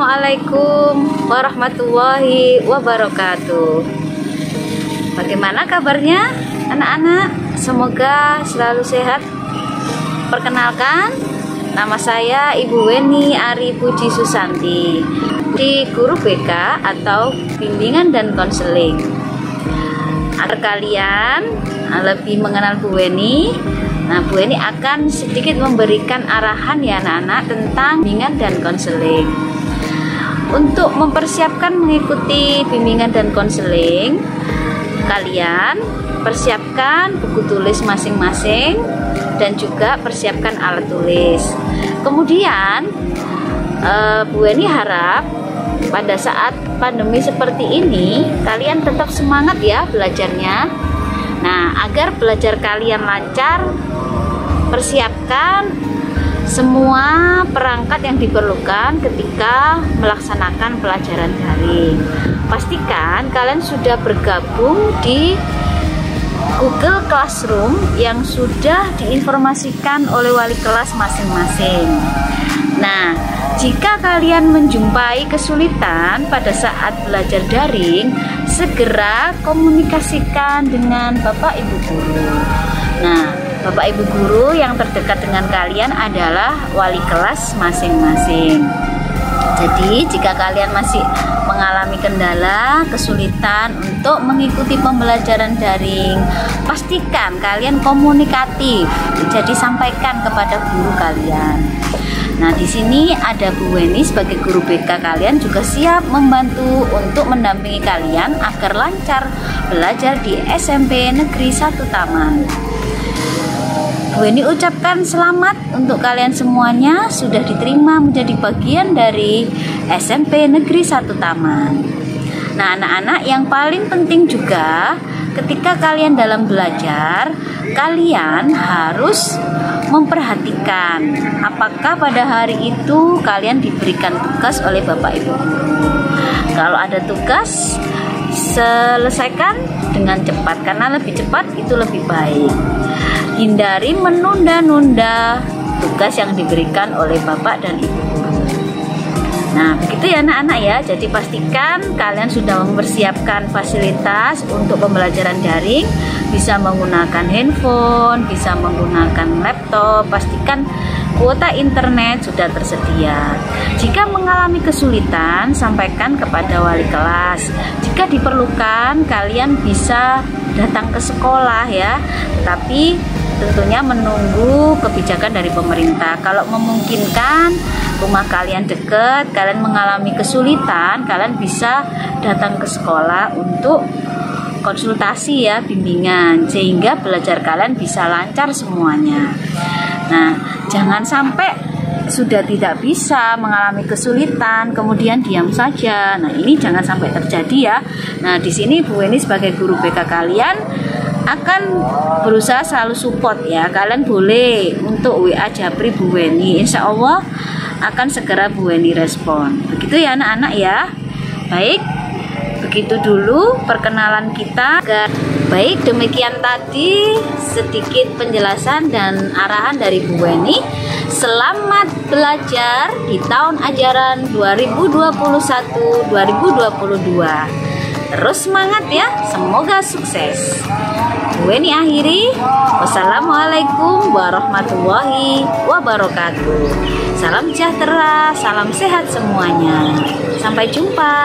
Assalamualaikum warahmatullahi wabarakatuh. Bagaimana kabarnya anak-anak? Semoga selalu sehat. Perkenalkan, nama saya Ibu Weni Ari Puji Susanti di Guru BK atau Bimbingan dan Konseling. Agar kalian lebih mengenal Bu Weni, Nah, Bu Eni akan sedikit memberikan arahan ya anak-anak tentang bimbingan dan konseling. Untuk mempersiapkan mengikuti bimbingan dan konseling, kalian persiapkan buku tulis masing-masing dan juga persiapkan alat tulis. Kemudian, uh, Bu Eni harap pada saat pandemi seperti ini, kalian tetap semangat ya belajarnya. Nah, agar belajar kalian lancar, persiapkan semua perangkat yang diperlukan ketika melaksanakan pelajaran daring. Pastikan kalian sudah bergabung di Google Classroom yang sudah diinformasikan oleh wali kelas masing-masing. Nah, jika kalian menjumpai kesulitan pada saat belajar daring, segera komunikasikan dengan Bapak Ibu guru. Nah, Bapak Ibu guru yang terdekat dengan kalian adalah wali kelas masing-masing. Jadi, jika kalian masih mengalami kendala, kesulitan untuk mengikuti pembelajaran daring, pastikan kalian komunikatif. Jadi, sampaikan kepada guru kalian. Nah, di sini ada Bu Weni sebagai guru BK kalian juga siap membantu untuk mendampingi kalian agar lancar belajar di SMP Negeri 1 Taman. Bu Eni ucapkan selamat untuk kalian semuanya sudah diterima menjadi bagian dari SMP Negeri 1 Taman. Nah, anak-anak yang paling penting juga ketika kalian dalam belajar, kalian harus memperhatikan apakah pada hari itu kalian diberikan tugas oleh Bapak Ibu. Kalau ada tugas, selesaikan dengan cepat karena lebih cepat itu lebih baik hindari menunda-nunda tugas yang diberikan oleh bapak dan ibu. Nah, begitu ya anak-anak ya. Jadi pastikan kalian sudah mempersiapkan fasilitas untuk pembelajaran daring, bisa menggunakan handphone, bisa menggunakan laptop. Pastikan kuota internet sudah tersedia. Jika mengalami kesulitan, sampaikan kepada wali kelas. Jika diperlukan, kalian bisa datang ke sekolah ya. Tapi tentunya menunggu kebijakan dari pemerintah. Kalau memungkinkan rumah kalian dekat, kalian mengalami kesulitan, kalian bisa datang ke sekolah untuk konsultasi ya bimbingan sehingga belajar kalian bisa lancar semuanya. Nah, jangan sampai sudah tidak bisa mengalami kesulitan kemudian diam saja. Nah, ini jangan sampai terjadi ya. Nah, di sini Bu Weni sebagai guru BK kalian akan berusaha selalu support ya. Kalian boleh untuk WA Japri Bu Weni Insya Allah akan segera Bu Weni respon. Begitu ya anak-anak ya. Baik begitu dulu perkenalan kita. Baik demikian tadi sedikit penjelasan dan arahan dari Bu Weni Selamat belajar di tahun ajaran 2021-2022 Terus semangat ya, semoga sukses. Gue nih akhiri. Wassalamualaikum warahmatullahi wabarakatuh. Salam sejahtera, salam sehat semuanya. Sampai jumpa.